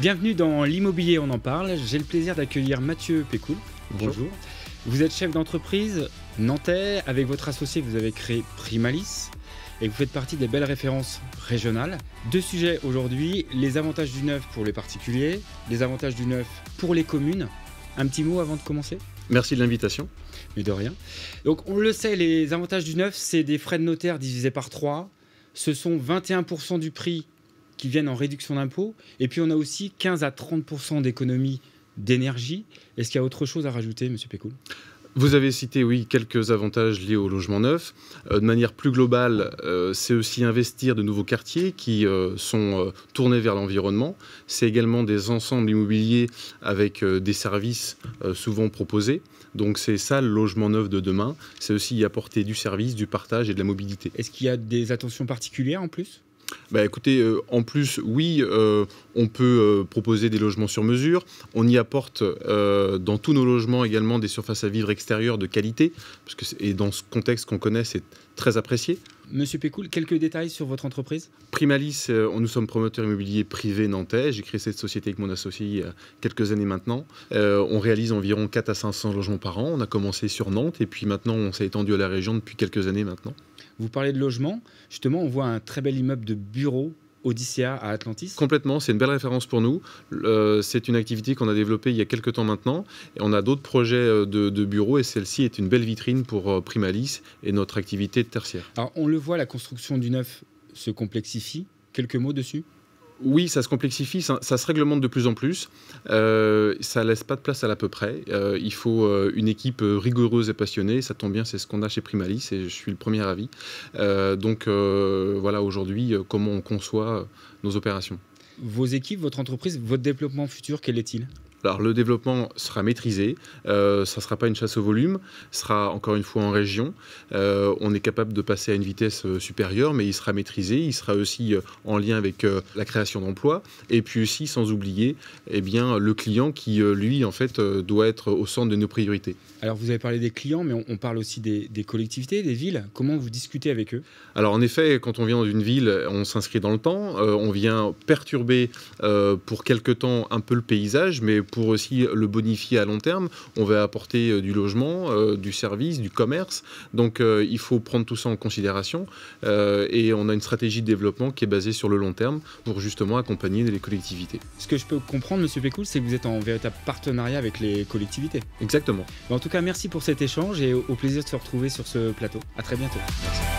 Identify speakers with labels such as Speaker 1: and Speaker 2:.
Speaker 1: Bienvenue dans l'immobilier, on en parle. J'ai le plaisir d'accueillir Mathieu Pécoul. Bonjour. Vous êtes chef d'entreprise nantais. Avec votre associé, vous avez créé Primalis et vous faites partie des belles références régionales. Deux sujets aujourd'hui, les avantages du neuf pour les particuliers, les avantages du neuf pour les communes. Un petit mot avant de commencer?
Speaker 2: Merci de l'invitation.
Speaker 1: Mais de rien. Donc on le sait, les avantages du neuf, c'est des frais de notaire divisés par 3. Ce sont 21% du prix qui viennent en réduction d'impôts. Et puis on a aussi 15 à 30% d'économie d'énergie. Est-ce qu'il y a autre chose à rajouter, M. Pécoul?
Speaker 2: Vous avez cité, oui, quelques avantages liés au logement neuf. Euh, de manière plus globale, euh, c'est aussi investir de nouveaux quartiers qui euh, sont tournés vers l'environnement. C'est également des ensembles immobiliers avec des services souvent proposés. Donc c'est ça le logement neuf de demain. C'est aussi y apporter du service, du partage et de la mobilité.
Speaker 1: Est-ce qu'il y a des attentions particulières en plus?
Speaker 2: Bah écoutez, euh, en plus, oui, euh, on peut euh, proposer des logements sur mesure. On y apporte dans tous nos logements également des surfaces à vivre extérieures de qualité, parce que et dans ce contexte qu'on connaît, c'est très apprécié.
Speaker 1: Monsieur Pécoul, quelques détails sur votre entreprise?
Speaker 2: Primalis, nous sommes promoteurs immobiliers privés nantais. J'ai créé cette société avec mon associé il y a quelques années maintenant. on réalise environ 4 à 500 logements par an. On a commencé sur Nantes et puis maintenant on s'est étendu à la région depuis quelques années maintenant.
Speaker 1: Vous parlez de logement. Justement, on voit un très bel immeuble de bureau Odyssea à Atlantis
Speaker 2: Complètement, c'est une belle référence pour nous. Euh, c'est une activité qu'on a développée il y a quelques temps maintenant. Et on a d'autres projets euh, de, bureaux et celle-ci est une belle vitrine pour euh, Primalis et notre activité tertiaire.
Speaker 1: Alors on le voit, la construction du neuf se complexifie. Quelques mots dessus?
Speaker 2: Oui, ça se complexifie, ça, se réglemente de plus en plus. Euh, ça laisse pas de place à l'à peu près. Euh, il faut euh, une équipe rigoureuse et passionnée. Ça tombe bien, c'est ce qu'on a chez Primalis et je suis le premier avis. donc voilà, aujourd'hui, comment on conçoit nos opérations.
Speaker 1: Vos équipes, votre entreprise, votre développement futur, quel est-il?
Speaker 2: Alors le développement sera maîtrisé, euh, ça ne sera pas une chasse au volume, sera encore une fois en région. Euh, on est capable de passer à une vitesse euh, supérieure, mais il sera maîtrisé, il sera aussi en lien avec la création d'emplois, et puis aussi sans oublier eh bien, le client qui, lui, en fait, doit être au centre de nos priorités.
Speaker 1: Alors vous avez parlé des clients, mais on, parle aussi des, collectivités, des villes. Comment vous discutez avec eux?
Speaker 2: Alors en effet, quand on vient dans une ville, on s'inscrit dans le temps, on vient perturber pour quelque temps un peu le paysage, mais pour aussi le bonifier à long terme, on va apporter euh, du logement, euh, du service, du commerce. Donc euh, il faut prendre tout ça en considération. et on a une stratégie de développement qui est basée sur le long terme pour justement accompagner les collectivités.
Speaker 1: Ce que je peux comprendre, Monsieur Pécoul, c'est que vous êtes en véritable partenariat avec les collectivités.
Speaker 2: Exactement.
Speaker 1: en tout cas, merci pour cet échange et au plaisir de se retrouver sur ce plateau. À très bientôt. Merci.